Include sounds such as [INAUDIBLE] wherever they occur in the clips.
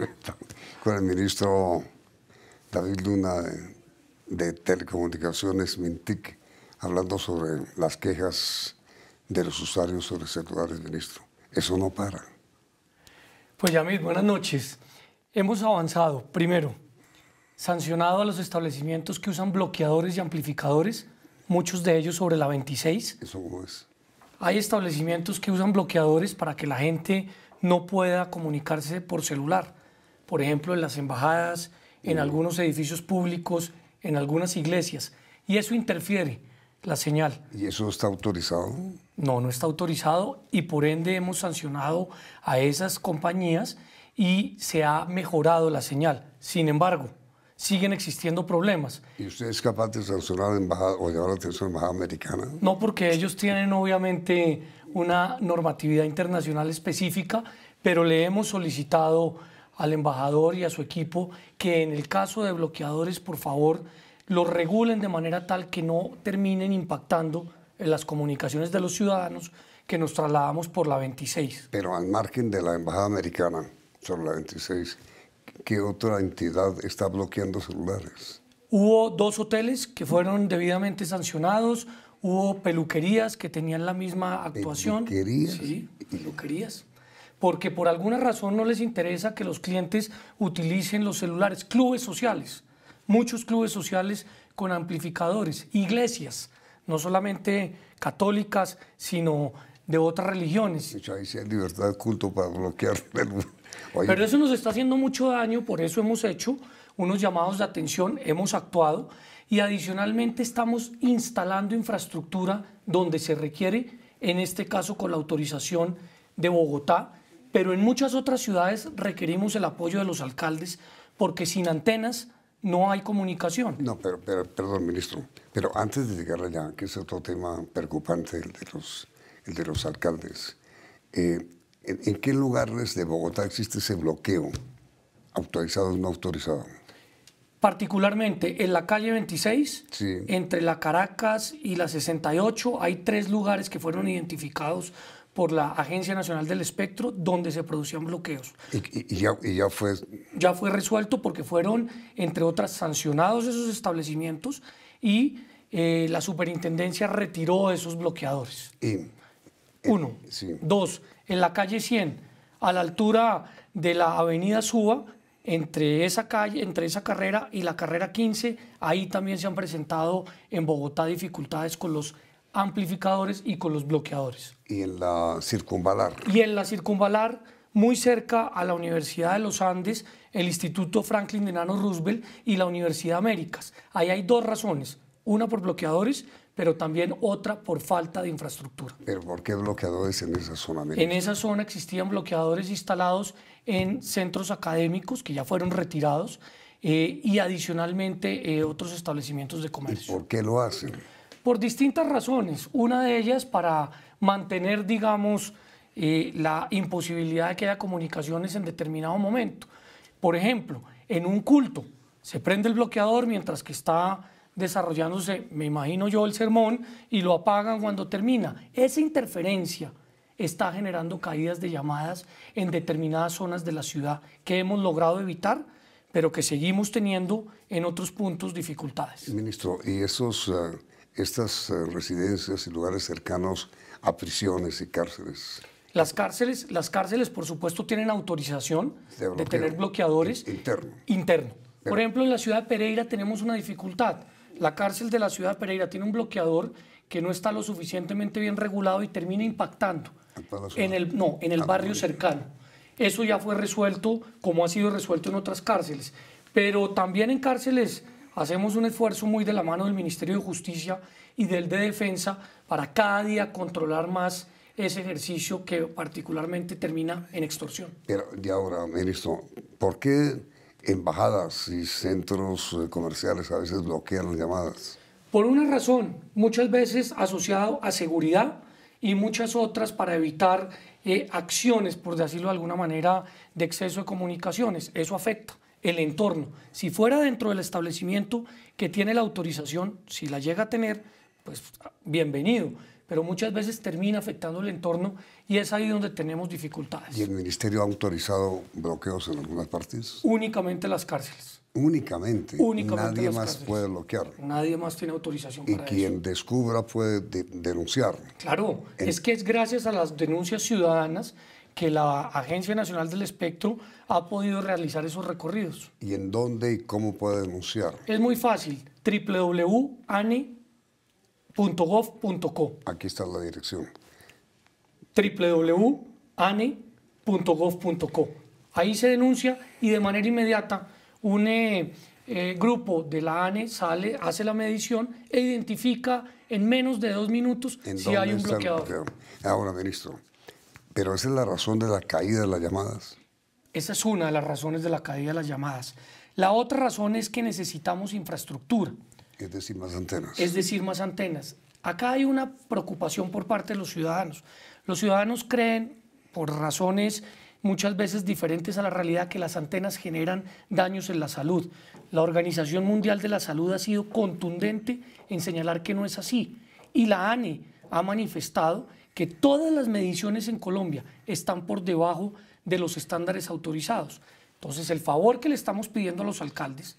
[LAUGHS] con el ministro David Luna de, de Telecomunicaciones, Mintic, hablando sobre las quejas de los usuarios sobre celulares, ministro. Eso no para. Pues Yamid, buenas noches. Hemos avanzado, primero, sancionado a los establecimientos que usan bloqueadores y amplificadores, muchos de ellos sobre la 26. Eso no es. Hay establecimientos que usan bloqueadores para que la gente no pueda comunicarse por celular. Por ejemplo, en las embajadas, en algunos edificios públicos, en algunas iglesias. Y eso interfiere la señal. ¿Y eso está autorizado? No, no está autorizado y por ende hemos sancionado a esas compañías y se ha mejorado la señal. Sin embargo, siguen existiendo problemas. ¿Y usted es capaz de sancionar a la embajada o llevar la atención a la embajada americana? No, porque ellos tienen obviamente una normatividad internacional específica, pero le hemos solicitado al embajador y a su equipo que en el caso de bloqueadores, por favor, lo regulen de manera tal que no terminen impactando en las comunicaciones de los ciudadanos que nos trasladamos por la 26. Pero al margen de la embajada americana sobre la 26, ¿qué otra entidad está bloqueando celulares? Hubo dos hoteles que fueron debidamente sancionados, hubo peluquerías que tenían la misma actuación. ¿Peluquerías? Sí, peluquerías. Porque por alguna razón no les interesa que los clientes utilicen los celulares. Clubes sociales, muchos clubes sociales con amplificadores, iglesias, no solamente católicas, sino de otras religiones. De hecho, ahí sí hay libertad de culto para bloquear. [LAUGHS] Oye, Pero eso nos está haciendo mucho daño, por eso hemos hecho unos llamados de atención, hemos actuado y adicionalmente estamos instalando infraestructura donde se requiere, en este caso con la autorización de Bogotá, pero en muchas otras ciudades requerimos el apoyo de los alcaldes porque sin antenas no hay comunicación. No, pero, pero perdón, ministro, pero antes de llegar allá, que es otro tema preocupante, el de los, el de los alcaldes, eh, ¿en, ¿en, qué lugares de Bogotá existe ese bloqueo, autorizado o no autorizado? Particularmente en la calle 26, Sí. entre la Caracas y la 68, hay tres lugares que fueron identificados por la Agencia Nacional del Espectro donde se producían bloqueos. Y, y- ya, y ya fue, Ya fue resuelto porque fueron, entre otras, sancionados esos establecimientos y eh, la superintendencia retiró esos bloqueadores. y, Uno. sí. Dos, en la calle 100, a la altura de la avenida Suba, entre esa calle, entre esa carrera y la carrera 15, ahí también se han presentado en Bogotá dificultades con los amplificadores y con los bloqueadores. y en la circunvalar. Y en la circunvalar, muy cerca a la Universidad de los Andes, el Instituto Franklin Delano Roosevelt y la Universidad Américas. Ahí hay dos razones, una por bloqueadores, pero también otra por falta de infraestructura. Pero ¿por qué bloqueadores en esa zona? ministro? En esa zona existían bloqueadores instalados en centros académicos que ya fueron retirados eh, y adicionalmente eh, otros establecimientos de comercio. ¿Por qué lo hacen? Por distintas razones. Una de ellas para mantener, digamos, eh, la imposibilidad de que haya comunicaciones en determinado momento. Por ejemplo, en un culto se prende el bloqueador mientras que está desarrollándose, me imagino yo, el sermón y lo apagan cuando termina. Esa interferencia está generando caídas de llamadas en determinadas zonas de la ciudad que hemos logrado evitar, pero que seguimos teniendo en otros puntos dificultades. Ministro, ¿y esos, eh, estas eh, residencias y lugares cercanos a prisiones y cárceles? Las cárceles, las cárceles, por supuesto, tienen autorización De de, tener bloqueadores Interno. interno. Por ejemplo, en la ciudad de Pereira tenemos una dificultad. La cárcel de la ciudad de Pereira tiene un bloqueador que no está lo suficientemente bien regulado y termina impactando en el, no, en el Ah, barrio cercano. Eso ya fue resuelto como ha sido resuelto en otras cárceles. Pero también en cárceles hacemos un esfuerzo muy de la mano del Ministerio de Justicia y del de Defensa para cada día controlar más ese ejercicio que particularmente termina en extorsión. Pero, y ahora, ministro, ¿por qué embajadas y centros eh, comerciales a veces bloquean las llamadas? Por una razón, muchas veces asociado a seguridad y muchas otras para evitar eh, acciones, por decirlo de alguna manera, de exceso de comunicaciones. Eso afecta el entorno. Si fuera dentro del establecimiento que tiene la autorización, si la llega a tener, pues bienvenido. pero muchas veces termina afectando el entorno y es ahí donde tenemos dificultades. ¿Y el ministerio ha autorizado bloqueos en algunas partes? Únicamente las cárceles. Únicamente. Únicamente Nadie las más cárceles. puede bloquear. Nadie más tiene autorización Y para quien eso. descubra puede de- denunciar. Claro, es que es gracias a las denuncias ciudadanas que la Agencia Nacional del Espectro ha podido realizar esos recorridos. ¿Y en dónde y cómo puede denunciar? Es muy fácil, www.ane.gov.co Aquí está la dirección. www.ane.gov.co. Ahí se denuncia y de manera inmediata un eh, eh, grupo de la ANE sale, hace la medición e identifica en menos de dos minutos ¿En si hay un bloqueador. Ahora, ministro, pero esa es la razón de la caída de las llamadas. Esa es una de las razones de la caída de las llamadas. La otra razón es que necesitamos infraestructura, Es decir, más antenas. es decir, más antenas. Acá hay una preocupación por parte de los ciudadanos. Los ciudadanos creen, por razones muchas veces diferentes a la realidad, que las antenas generan daños en la salud. La Organización Mundial de la Salud ha sido contundente en señalar que no es así. Y la ANE ha manifestado que todas las mediciones en Colombia están por debajo de los estándares autorizados. Entonces, el favor que le estamos pidiendo a los alcaldes,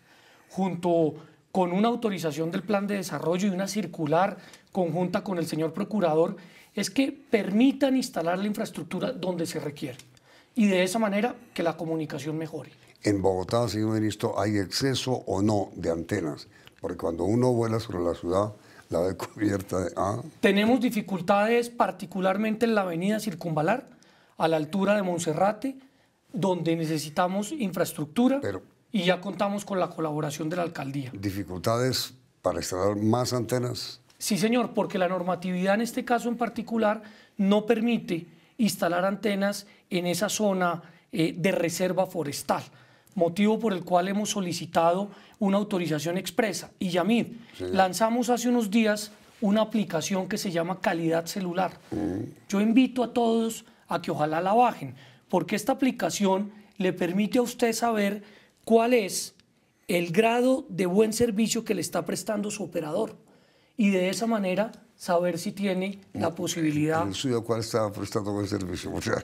junto con una autorización del plan de desarrollo y una circular conjunta con el señor procurador, es que permitan instalar la infraestructura donde se requiere y de esa manera que la comunicación mejore. En Bogotá, señor ministro, ¿hay exceso o no de antenas? Porque cuando uno vuela sobre la ciudad, la ve cubierta de... Ah, Tenemos dificultades particularmente en la avenida Circunvalar, a la altura de Monserrate, donde necesitamos infraestructura Pero- y ya contamos con la colaboración de la alcaldía. dificultades para instalar más antenas. Sí, señor, porque la normatividad en este caso en particular no permite instalar antenas en esa zona eh, de reserva forestal, motivo por el cual hemos solicitado una autorización expresa. Y Yamid, lanzamos hace unos días una aplicación que se llama Calidad Celular. Yo invito a todos a que ojalá la bajen, porque esta aplicación le permite a usted saber cuál es el grado de buen servicio que le está prestando su operador y de esa manera saber si tiene la posibilidad. ¿En el suyo cuál está prestando buen servicio? [LAUGHS] O sea,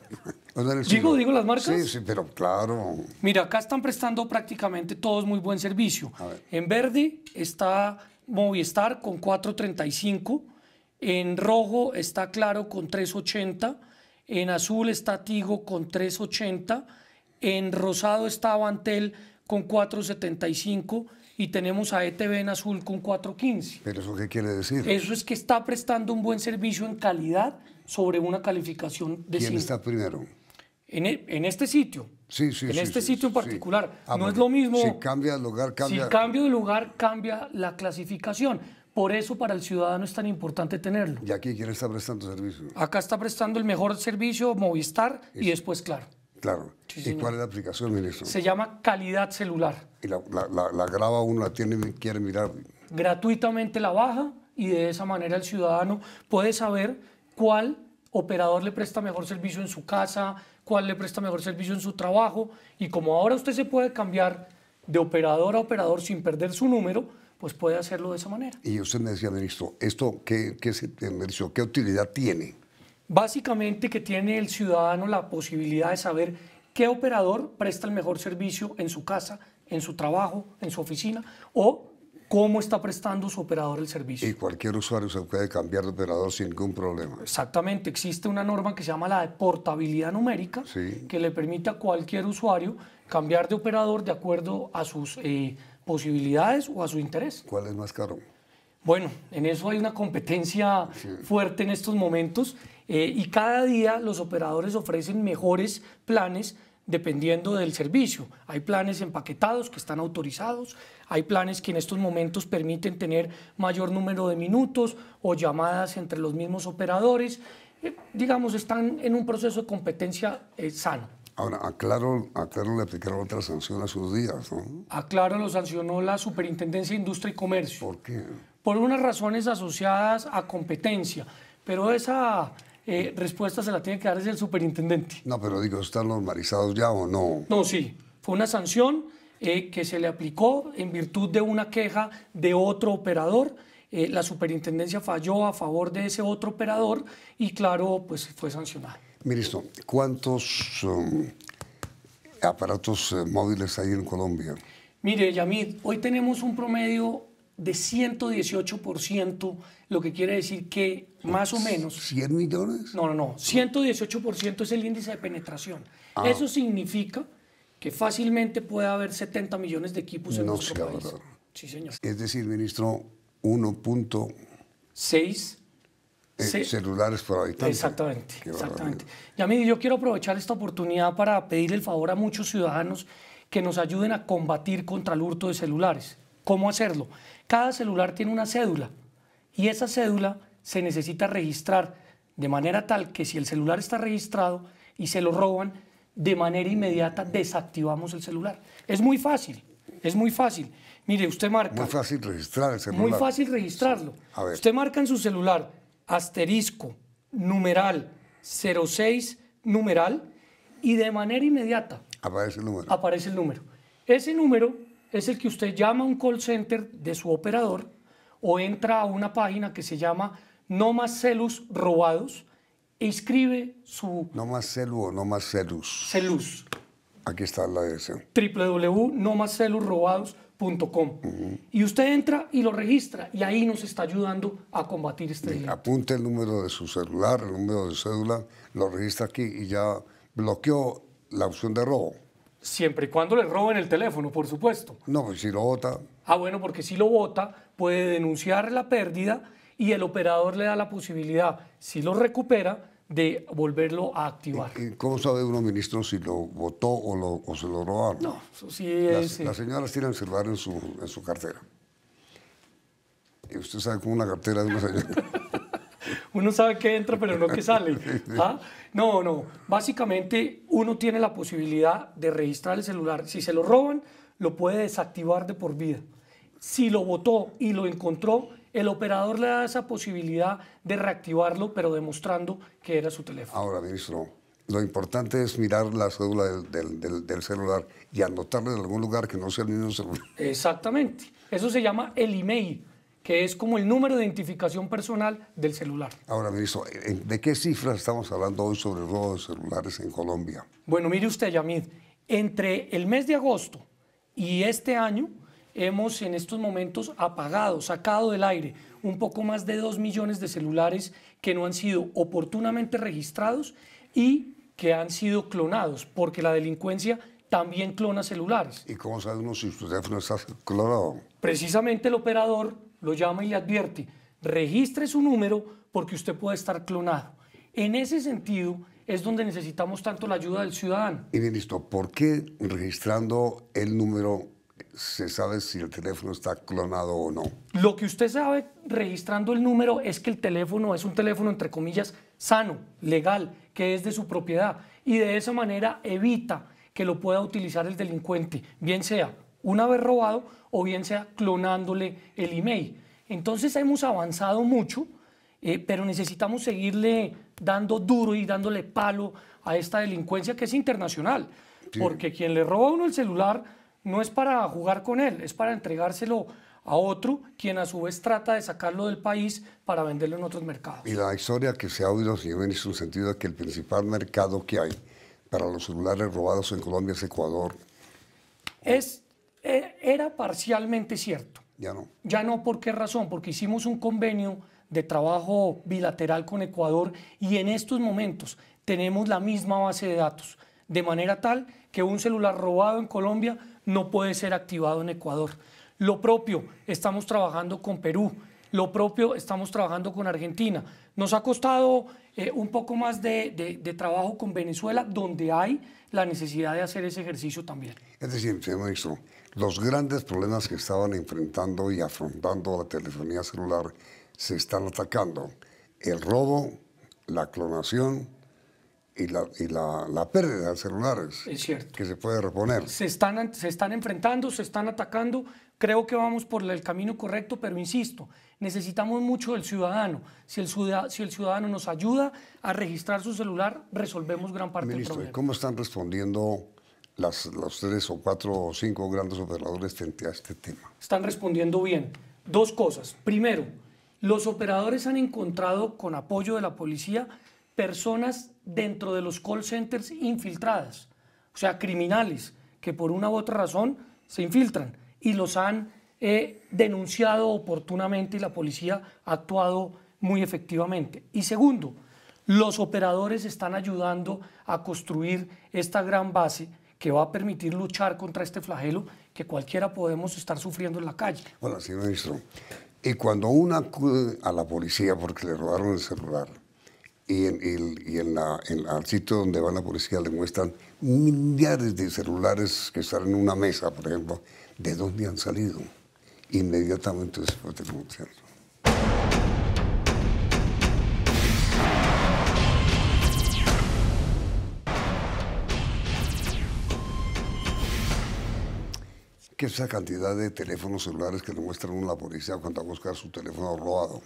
¿no en el Digo, digo las marcas. Sí, sí, pero claro. Mira, acá están prestando prácticamente todos muy buen servicio. En verde está Movistar con 4.35, en rojo está Claro con 3.80, en azul está Tigo con 3.80, en rosado está Avantel con 4.75 y tenemos a ETV en azul con 4.15. ¿Pero eso qué quiere decir? Eso es que está prestando un buen servicio en calidad sobre una calificación de ¿Quién 5. está primero? En, e- en este sitio. Sí, sí, En sí, este sí, sitio en particular. Ah, no es lo mismo. Si cambia el lugar, cambia... Si cambio de lugar, cambia la clasificación. Por eso para el ciudadano es tan importante tenerlo. ¿Y aquí quién está prestando servicio? Acá está prestando el mejor servicio Movistar y después Claro. Claro. Sí, ¿Y cuál es la aplicación, ministro? Se llama calidad celular. Y la, la- la- la graba uno, la tiene, quiere mirar. Gratuitamente la baja y de esa manera el ciudadano puede saber cuál operador le presta mejor servicio en su casa, cuál le presta mejor servicio en su trabajo. Y como ahora usted se puede cambiar de operador a operador sin perder su número, pues puede hacerlo de esa manera. Y usted me decía, ministro, ¿esto qué, qué, qué utilidad tiene? Básicamente que tiene el ciudadano la posibilidad de saber qué operador presta el mejor servicio en su casa, en su trabajo, en su oficina o cómo está prestando su operador el servicio. Y cualquier usuario se puede cambiar de operador sin ningún problema. Exactamente, existe una norma que se llama la de portabilidad numérica Sí. que le permite a cualquier usuario cambiar de operador de acuerdo a sus eh, posibilidades o a su interés. ¿Cuál es más caro? Bueno, en eso hay una competencia fuerte en estos momentos eh, y cada día los operadores ofrecen mejores planes dependiendo del servicio. Hay planes empaquetados que están autorizados, hay planes que en estos momentos permiten tener mayor número de minutos o llamadas entre los mismos operadores. Eh, digamos, están en un proceso de competencia eh, sano. Ahora, a Claro, a Claro le aplicaron otra sanción a sus días, ¿no? Aclaro, lo sancionó la Superintendencia de Industria y Comercio. ¿Por qué? por unas razones asociadas a competencia, pero esa eh, respuesta se la tiene que dar desde el superintendente. No, pero digo, ¿están normalizados ya o no? No, sí, fue una sanción eh, que se le aplicó en virtud de una queja de otro operador eh, la superintendencia falló a favor de ese otro operador y claro, pues fue sancionado. Ministro, ¿cuántos um, aparatos móviles hay en Colombia? Mire, Yamid, hoy tenemos un promedio de 118%, lo que quiere decir que más o menos... ¿100 millones? No, no, no. 118% es el índice de penetración. Ah. Eso significa que fácilmente puede haber 70 millones de equipos en nuestro país. Sí, señor. Es decir, ministro, 1.6 eh, celulares por habitante. Exactamente, exactamente. Yamid, yo quiero aprovechar esta oportunidad para pedir el favor a muchos ciudadanos que nos ayuden a combatir contra el hurto de celulares. ¿Cómo hacerlo? Cada celular tiene una cédula y esa cédula se necesita registrar de manera tal que si el celular está registrado y se lo roban, de manera inmediata desactivamos el celular. Es muy fácil, es muy fácil. Mire, usted marca... Muy fácil registrar el celular. Muy fácil registrarlo. Usted marca en su celular asterisco, numeral, 06, numeral, y de manera inmediata... Aparece el número. Aparece el número. Ese número es el que usted llama a un call center de su operador o entra a una página que se llama No más celus robados e inscribe su... No más celu o no más celus. Celus. Aquí está la dirección. www.nomascelusrobados.com. Y usted entra y lo registra y ahí nos está ayudando a combatir este delito. Apunte el número de su celular, el número de cédula, lo registra aquí y ya bloqueó la opción de robo. Siempre y cuando le roben el teléfono, por supuesto. No, pues si lo vota. Ah, bueno, porque si lo vota, puede denunciar la pérdida y el operador le da la posibilidad, si lo recupera, de volverlo a activar. ¿Y cómo sabe uno, ministro, si lo votó o, lo, o se lo robaron? No, eso sí es... Las, señoras tienen el celular en su, en su cartera. Y usted sabe cómo una cartera de una señora... [LAUGHS] uno sabe que entra, pero no que sale. ¿Ah? No, no. Básicamente, uno tiene la posibilidad de registrar el celular. Si se lo roban, lo puede desactivar de por vida. Si lo votó y lo encontró, el operador le da esa posibilidad de reactivarlo, pero demostrando que era su teléfono. Ahora, ministro, lo importante es mirar la cédula del, del, celular y anotarlo en algún lugar que no sea el mismo celular. Exactamente. Eso se llama el email que es como el número de identificación personal del celular. Ahora, ministro, ¿de qué cifras estamos hablando hoy sobre el robo de celulares en Colombia? Bueno, mire usted, Yamid, entre el mes de agosto y este año hemos en estos momentos apagado, sacado del aire un poco más de 2 millones de celulares que no han sido oportunamente registrados y que han sido clonados, porque la delincuencia también clona celulares. ¿Y cómo sabe uno si su teléfono está clonado? Precisamente el operador lo llama y le advierte, registre su número porque usted puede estar clonado. En ese sentido es donde necesitamos tanto la ayuda del ciudadano. Y listo, ¿por qué registrando el número se sabe si el teléfono está clonado o no? Lo que usted sabe registrando el número es que el teléfono es un teléfono, entre comillas, sano, legal, que es de su propiedad. Y de esa manera evita que lo pueda utilizar el delincuente, bien sea una vez robado o bien sea clonándole el email. Entonces hemos avanzado mucho, eh, pero necesitamos seguirle dando duro y dándole palo a esta delincuencia que es internacional, porque quien le roba a uno el celular no es para jugar con él, es para entregárselo a otro, quien a su vez trata de sacarlo del país para venderlo en otros mercados. Y la historia que se ha oído, señor en un sentido de que el principal mercado que hay para los celulares robados en Colombia es Ecuador. Es era parcialmente cierto. Ya no. Ya no, ¿por qué razón? Porque hicimos un convenio de trabajo bilateral con Ecuador y en estos momentos tenemos la misma base de datos, de manera tal que un celular robado en Colombia no puede ser activado en Ecuador. Lo propio, estamos trabajando con Perú, lo propio, estamos trabajando con Argentina. Nos ha costado eh, un poco más de, de trabajo con Venezuela, donde hay la necesidad de hacer ese ejercicio también. Es decir, señor ministro, los grandes problemas que estaban enfrentando y afrontando la telefonía celular se están atacando. El robo, la clonación y la, y la, pérdida de celulares. Es cierto. Que se puede reponer. Se están, se están enfrentando, se están atacando. Creo que vamos por el camino correcto, pero insisto, necesitamos mucho del ciudadano. Si el, ciudadano, si el ciudadano nos ayuda a registrar su celular, resolvemos gran parte del problema. ¿Cómo están respondiendo las, los tres o cuatro o cinco grandes operadores frente a este tema? Están respondiendo bien. Dos cosas. Primero, los operadores han encontrado con apoyo de la policía personas dentro de los call centers infiltradas, o sea, criminales que por una u otra razón se infiltran y los han eh, denunciado oportunamente y la policía ha actuado muy efectivamente. Y segundo, los operadores están ayudando a construir esta gran base que va a permitir luchar contra este flagelo que cualquiera podemos estar sufriendo en la calle. Bueno, señor ministro, y cuando uno acude a la policía porque le robaron el celular, y en, y en, la, en el sitio donde va la policía le muestran millares de celulares que están en una mesa, por ejemplo, ¿de dónde han salido? Inmediatamente después de denunciarlo. ¿Qué es esa cantidad de teléfonos celulares que le muestran a la policía cuando va a buscar su teléfono robado?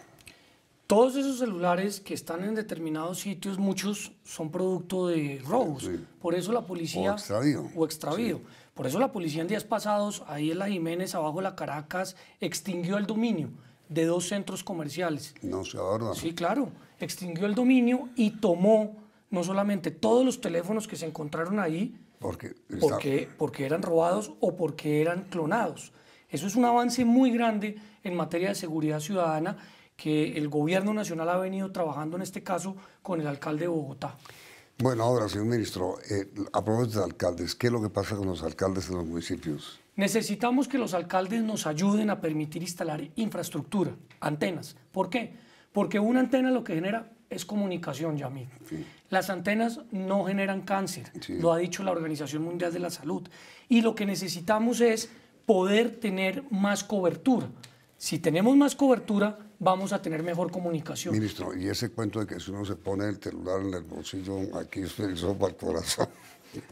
Todos esos celulares que están en determinados sitios, muchos son producto de robos. Por eso la policía... O extravío. O extravío. Por eso la policía en días pasados, ahí en la Jiménez, abajo de la Caracas, extinguió el dominio de dos centros comerciales. No se ahorra. Sí, claro. Extinguió el dominio y tomó no solamente todos los teléfonos que se encontraron ahí, porque, porque, porque eran robados o porque eran clonados. Eso es un avance muy grande en materia de seguridad ciudadana que el gobierno nacional ha venido trabajando en este caso con el alcalde de Bogotá. Bueno, ahora, señor ministro, eh, a propósito de alcaldes, ¿qué es lo que pasa con los alcaldes en los municipios? Necesitamos que los alcaldes nos ayuden a permitir instalar infraestructura, antenas. ¿Por qué? Porque una antena lo que genera es comunicación, Yamil. Las antenas no generan cáncer, lo ha dicho la Organización Mundial de la Salud. Y lo que necesitamos es poder tener más cobertura. Si tenemos más cobertura, vamos a tener mejor comunicación. Ministro, y ese cuento de que si uno se pone el celular en el bolsillo, aquí es el el corazón.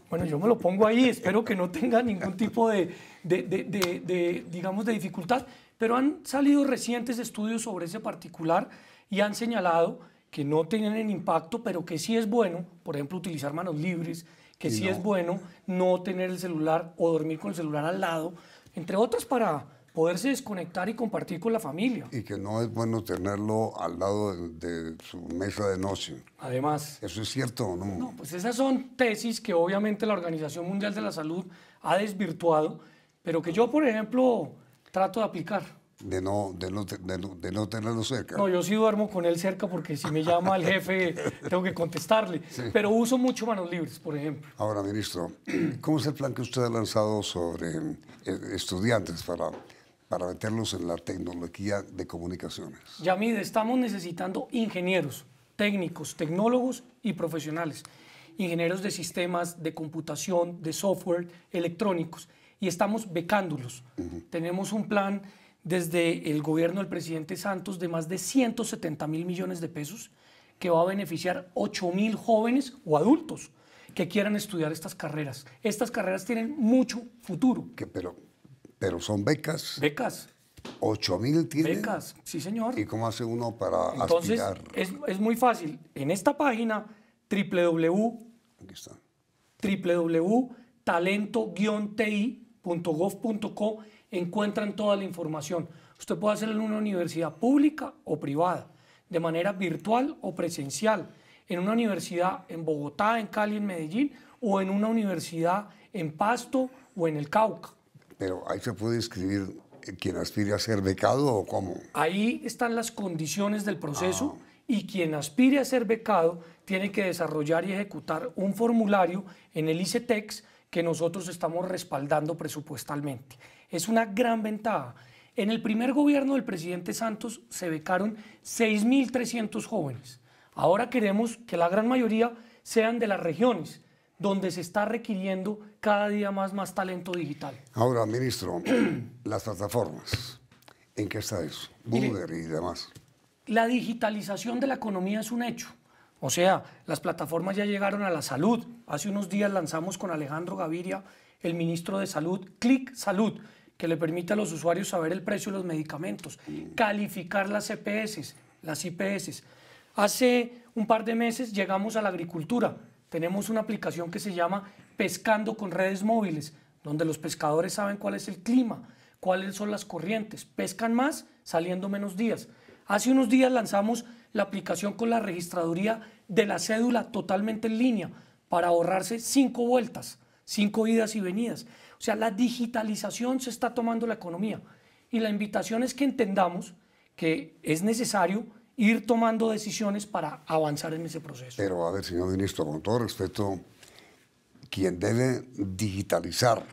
Bueno, yo me lo pongo ahí, espero que no tenga ningún tipo de, de, de, digamos, de dificultad, pero han salido recientes estudios sobre ese particular y han señalado que no tienen impacto, pero que sí es bueno, por ejemplo, utilizar manos libres, que sí es bueno no tener el celular o dormir con el celular al lado, entre otras para poderse desconectar y compartir con la familia. Y que no es bueno tenerlo al lado de, su mesa de noche. Además. ¿Eso es cierto o no? No, pues esas son tesis que obviamente la Organización Mundial de la Salud ha desvirtuado, pero que yo, por ejemplo, trato de aplicar. De no, de, no, de, no, tenerlo cerca. No, yo sí duermo con él cerca porque si me llama el jefe [LAUGHS] tengo que contestarle. Pero uso mucho manos libres, por ejemplo. Ahora, ministro, [CLEARS THROAT] ¿cómo es el plan que usted ha lanzado sobre eh, estudiantes para para meterlos en la tecnología de comunicaciones? Yamid, estamos necesitando ingenieros, técnicos, tecnólogos y profesionales. Ingenieros de sistemas, de computación, de software, electrónicos. Y estamos becándolos. Tenemos un plan desde el gobierno del presidente Santos de más de 170 mil millones de pesos que va a beneficiar 8 mil jóvenes o adultos que quieran estudiar estas carreras. Estas carreras tienen mucho futuro. Que, pero pero son becas. Becas. ¿8 mil tiene? Becas, sí señor. ¿Y cómo hace uno para Entonces, aspirar? Es, es muy fácil. En esta página, www. www.talento-ti.gov.co encuentran toda la información. Usted puede hacerlo en una universidad pública o privada, de manera virtual o presencial, en una universidad en Bogotá, en Cali, en Medellín, o en una universidad en Pasto o en el Cauca. Pero ahí se puede inscribir quien aspire a ser becado o cómo. Ahí están las condiciones del proceso ah. y quien aspire a ser becado tiene que desarrollar y ejecutar un formulario en el ICETEX que nosotros estamos respaldando presupuestalmente. Es una gran ventaja. En el primer gobierno del presidente Santos se becaron 6.300 jóvenes. Ahora queremos que la gran mayoría sean de las regiones donde se está requiriendo cada día más, más talento digital. Ahora, ministro, [CLEARS THROAT] las plataformas, ¿en qué está eso? Google y demás. La digitalización de la economía es un hecho. O sea, las plataformas ya llegaron a la salud. Hace unos días lanzamos con Alejandro Gaviria, el ministro de Salud, Click Salud, que le permite a los usuarios saber el precio de los medicamentos, calificar las EPS, las IPS. Hace un par de meses llegamos a la agricultura tenemos una aplicación que se llama Pescando con redes móviles, donde los pescadores saben cuál es el clima, cuáles son las corrientes. Pescan más saliendo menos días. Hace unos días lanzamos la aplicación con la registraduría de la cédula totalmente en línea para ahorrarse cinco vueltas, cinco idas y venidas. O sea, la digitalización se está tomando la economía y la invitación es que entendamos que es necesario ir tomando decisiones para avanzar en ese proceso. Pero a ver, señor ministro, con todo respeto, quien debe digitalizar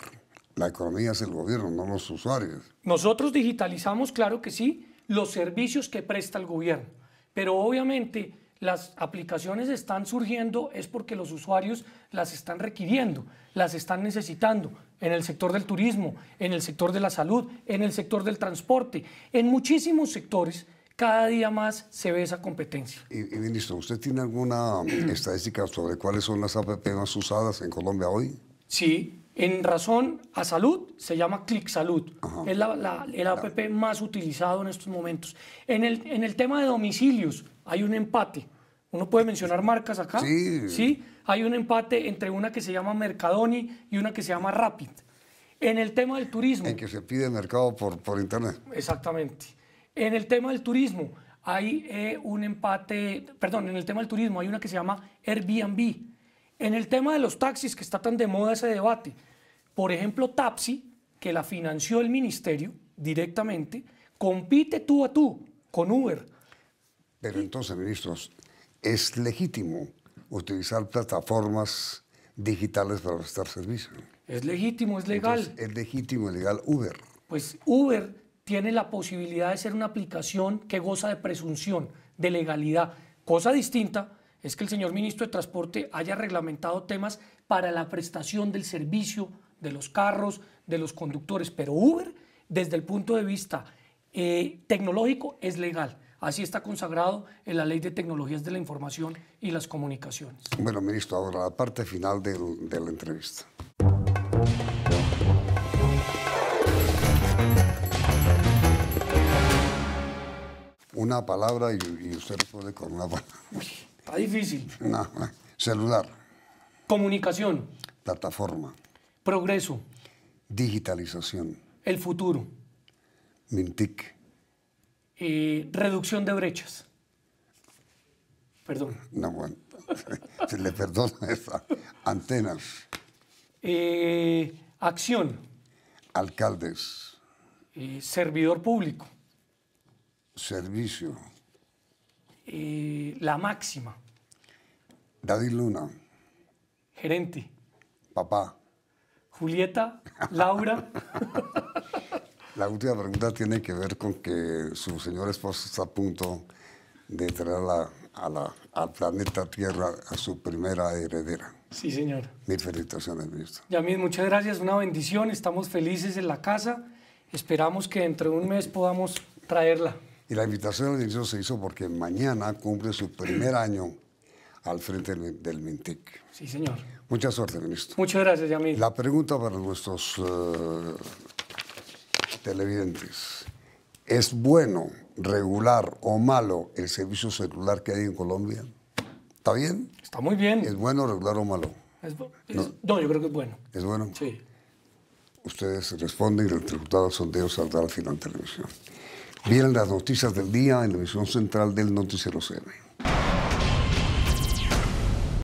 la economía es el gobierno, no los usuarios. Nosotros digitalizamos, claro que sí, los servicios que presta el gobierno, pero obviamente las aplicaciones están surgiendo es porque los usuarios las están requiriendo, las están necesitando en el sector del turismo, en el sector de la salud, en el sector del transporte, en muchísimos sectores cada día más se ve esa competencia. Y, ministro, ¿usted tiene alguna [CLEARS THROAT] estadística sobre cuáles son las APP más usadas en Colombia hoy? Sí, en razón a salud se llama Click Salud. Es la, el APP más utilizado en estos momentos. En el, en el tema de domicilios hay un empate. Uno puede mencionar marcas acá. Sí. sí. Hay un empate entre una que se llama Mercadoni y una que se llama Rapid. En el tema del turismo. En que se pide mercado por, por internet. Exactamente. En el tema del turismo hay eh, un empate, perdón, en el tema del turismo hay una que se llama Airbnb. En el tema de los taxis, que está tan de moda ese debate, por ejemplo, Tapsi, que la financió el ministerio directamente, compite tú a tú con Uber. Pero entonces, ministros, ¿es legítimo utilizar plataformas digitales para prestar servicio? Es legítimo, es legal. es legítimo, es legal Uber. Pues Uber tiene la posibilidad de ser una aplicación que goza de presunción, de legalidad. Cosa distinta es que el señor ministro de Transporte haya reglamentado temas para la prestación del servicio de los carros, de los conductores, pero Uber, desde el punto de vista eh, tecnológico, es legal. Así está consagrado en la Ley de Tecnologías de la Información y las Comunicaciones. Bueno, ministro, ahora la parte final de la entrevista. Una palabra y, usted responde con una palabra. Está difícil. [LAUGHS] No, celular. Comunicación. Plataforma. Progreso. Digitalización. El futuro. Mintic. Eh, reducción de brechas. Perdón. No, bueno. [LAUGHS] Se le perdona esa. Antenas. Eh, acción. Alcaldes. Eh, servidor público. Servicio. Eh, la máxima. David Luna. Gerente. Papá. Julieta, Laura. [LAUGHS] La última pregunta tiene que ver con que su señor esposo está a punto de traer al planeta Tierra a su primera heredera. Sí, señor. Mil felicitaciones, ministro. Yamil, muchas gracias. Una bendición. Estamos felices en la casa. Esperamos que dentro de un mes podamos traerla. Y la invitación al inicio se hizo porque mañana cumple su primer [CLEARS THROAT] año al frente del, MINTIC. Sí, señor. Mucha suerte, ministro. Muchas gracias, Yamil. La pregunta para nuestros eh, televidentes. ¿Es bueno, regular o malo el servicio celular que hay en Colombia? ¿Está bien? Está muy bien. ¿Es bueno, regular o malo? no. yo creo que es bueno. ¿Es bueno? Sí. Ustedes responden y el resultado del sondeo saldrá al final de televisión. Vienen las noticias del día en la emisión central del Noticiero CN.